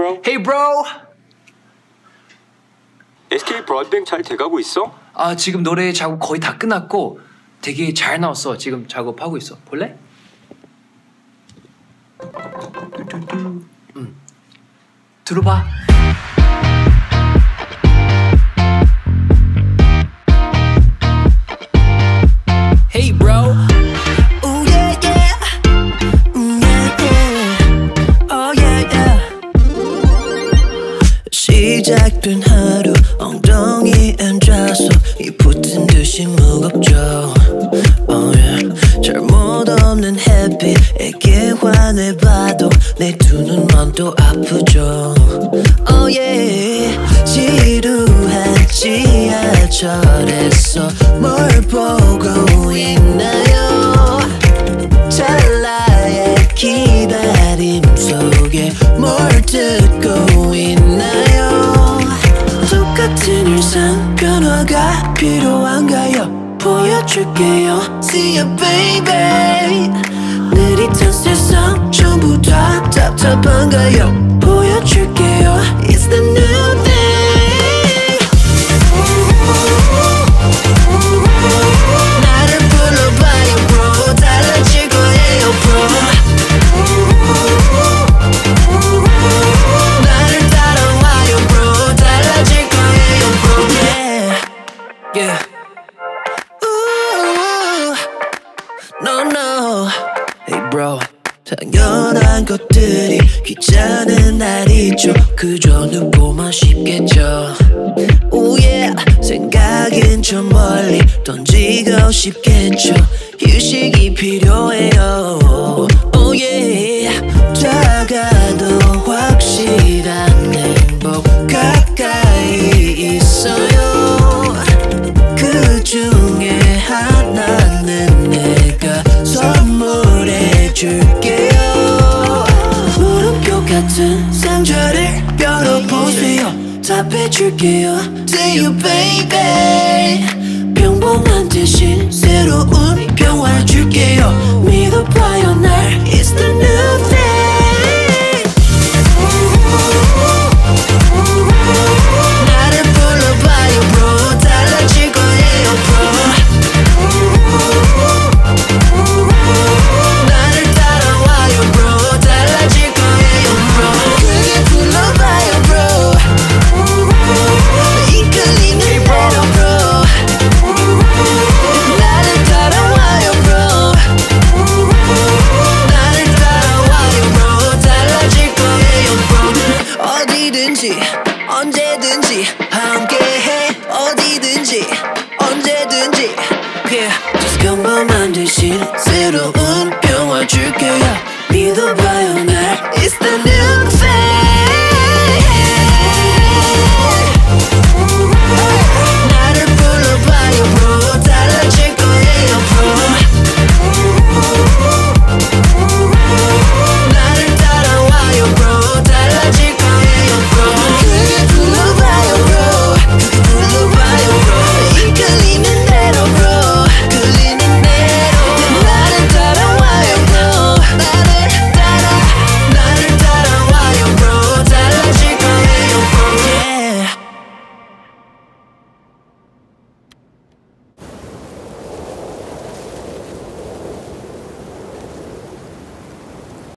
bro. Hey bro. SK 브로드뱅 잘 돼가고 있어? 아 지금 노래 작업 거의 다 끝났고 되게 잘 나왔어. 지금 작업하고 있어. 볼래? 음. 들어봐. 시작된 하루 엉덩이 앉아서 이 붙은 듯이 무겁죠. Oh yeah. 잘못 없는 햇빛에게 화내봐도 내 두 눈만 또 아프죠. Oh yeah. 지루한 지하철에서 뭘 보고 있나요? 찰나의 기다림 속에 뭘 듣 일상 변화가 필요한가요? 보여줄게요 See you baby 느릿한 세상 전부 다 답답한가요? Bro. 당연한 것들이 귀찮은 날이 죠. 그저 눈보만 쉽겠죠. Oh yeah. 생각은 저 멀리 던지고 싶겠죠. 휴식이 필요해요 줄게요. 물음표 같은 상자를 열어보세요. 답해 줄게요. See you baby. 평범한 대신 새로운 평화 줄게요. 믿어봐요 줄게요 믿어봐요 날 It's the new thing